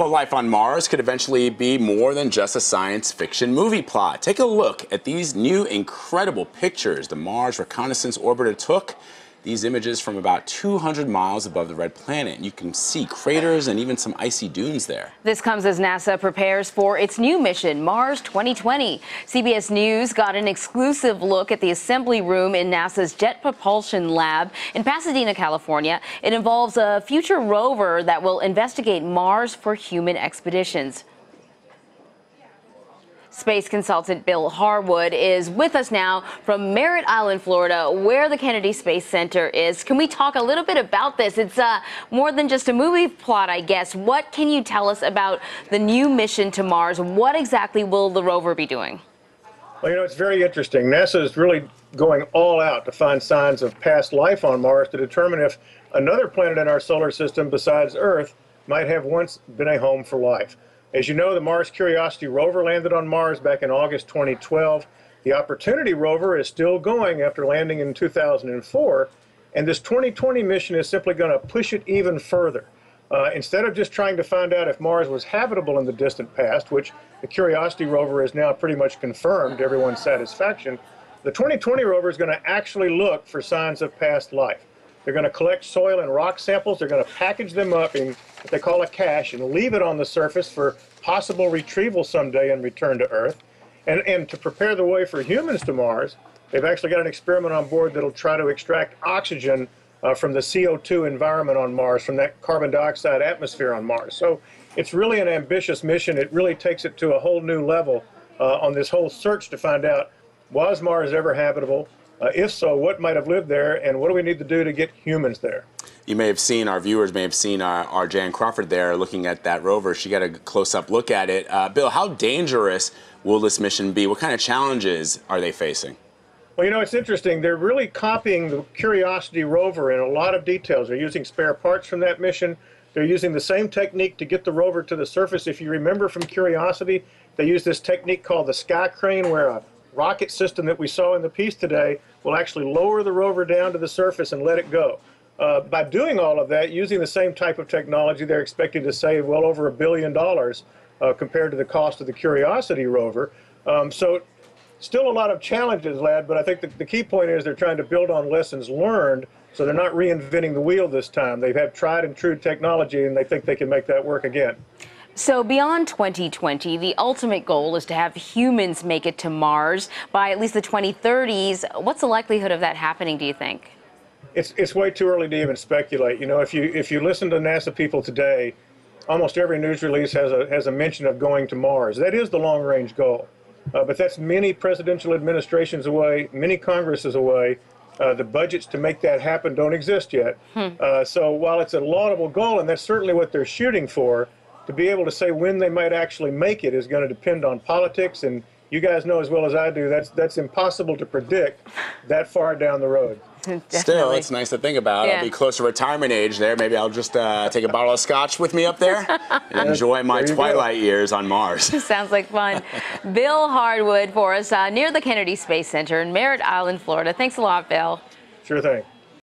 Well, life on Mars could eventually be more than just a science fiction movie plot. Take a look at these new incredible pictures the Mars Reconnaissance Orbiter took. These images from about 200 miles above the red planet. You can see craters and even some icy dunes there. This comes as NASA prepares for its new mission, Mars 2020. CBS News got an exclusive look at the assembly room in NASA's Jet Propulsion Lab in Pasadena, California. It involves a future rover that will investigate Mars for human expeditions. Space consultant Bill Harwood is with us now from Merritt Island, Florida, where the Kennedy Space Center is. Can we talk a little bit about this? It's uh, more than just a movie plot, I guess. What can you tell us about the new mission to Mars? What exactly will the rover be doing? Well, you know, it's very interesting. NASA is really going all out to find signs of past life on Mars to determine if another planet in our solar system besides Earth might have once been a home for life. As you know, the Mars Curiosity rover landed on Mars back in August 2012. The Opportunity rover is still going after landing in 2004. And this 2020 mission is simply going to push it even further. Uh, instead of just trying to find out if Mars was habitable in the distant past, which the Curiosity rover is now pretty much confirmed to everyone's satisfaction, the 2020 rover is going to actually look for signs of past life. They're going to collect soil and rock samples. They're going to package them up in they call a cache and leave it on the surface for possible retrieval someday and return to Earth. And, and to prepare the way for humans to Mars, they've actually got an experiment on board that'll try to extract oxygen uh, from the CO2 environment on Mars, from that carbon dioxide atmosphere on Mars. So it's really an ambitious mission. It really takes it to a whole new level uh, on this whole search to find out was Mars ever habitable? Uh, if so, what might have lived there, and what do we need to do to get humans there? You may have seen, our viewers may have seen uh, our Jan Crawford there looking at that rover. She got a close up look at it. Uh, Bill, how dangerous will this mission be? What kind of challenges are they facing? Well, you know, it's interesting. They're really copying the Curiosity rover in a lot of details. They're using spare parts from that mission. They're using the same technique to get the rover to the surface. If you remember from Curiosity, they use this technique called the sky crane, where a rocket system that we saw in the piece today will actually lower the rover down to the surface and let it go. Uh, by doing all of that, using the same type of technology, they're expecting to save well over a billion dollars uh, compared to the cost of the Curiosity rover. Um, so still a lot of challenges, lad, but I think the, the key point is they're trying to build on lessons learned so they're not reinventing the wheel this time. They've had tried and true technology and they think they can make that work again. So, beyond 2020, the ultimate goal is to have humans make it to Mars by at least the 2030s. What's the likelihood of that happening, do you think? It's, it's way too early to even speculate. You know, if you, if you listen to NASA people today, almost every news release has a, has a mention of going to Mars. That is the long range goal. Uh, but that's many presidential administrations away, many Congresses away. Uh, the budgets to make that happen don't exist yet. Hmm. Uh, so while it's a laudable goal, and that's certainly what they're shooting for, to be able to say when they might actually make it is going to depend on politics and you guys know as well as I do that's that's impossible to predict that far down the road. Still, it's nice to think about. Yeah. I'll be close to retirement age there. Maybe I'll just uh, take a bottle of scotch with me up there and enjoy my twilight go. years on Mars. Sounds like fun. Bill Harwood for us uh, near the Kennedy Space Center in Merritt Island, Florida. Thanks a lot, Bill. Sure thing.